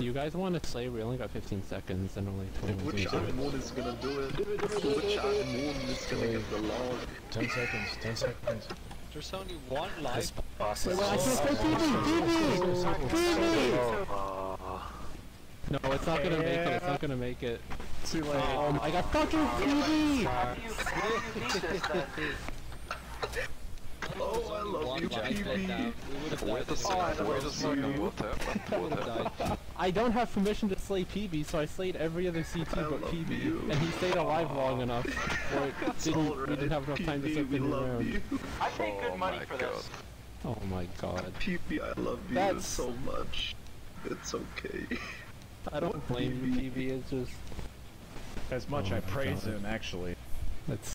You guys want to slay? We only got 15 seconds and only 20 Which minutes. Moon is gonna do it? Which Moon is gonna get the log? 10 seconds, 10 seconds. There's only one life. This boss is wait, I so can't say slow. PB! PB! Uh, No, it's not gonna make it. It's not gonna make it. too late. Oh my god, fucking PB! How do you, how do you need this then? Oh, I love you, Life PB. Down. We would have Wait died. a second, wait a second, what happened? We What would have happened? died. I don't have permission to slay PB, so I slayed every other CT I but love PB, you. and he stayed alive long enough where it didn't, we didn't have enough time to PB, circle we love around. you. I paid Oh good money my for God. this. Oh my god. PB, I love you That's- so much. It's okay. I don't blame you, PB, it's just... As much Oh I praise God. him, actually. It's